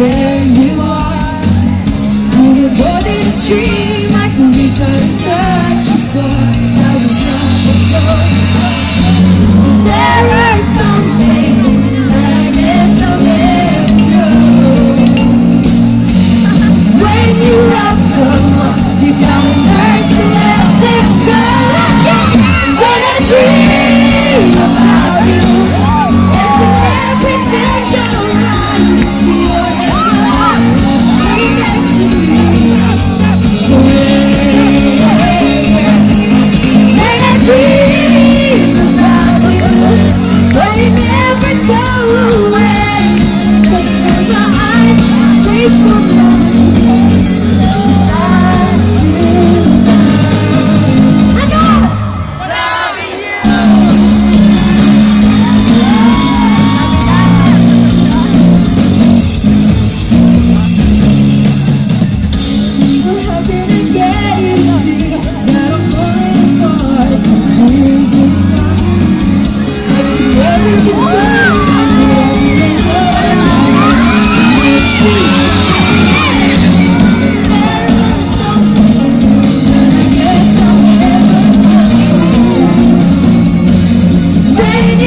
there you are. Put a body dream I can reach out and touch you, boy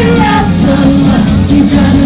you up so you gotta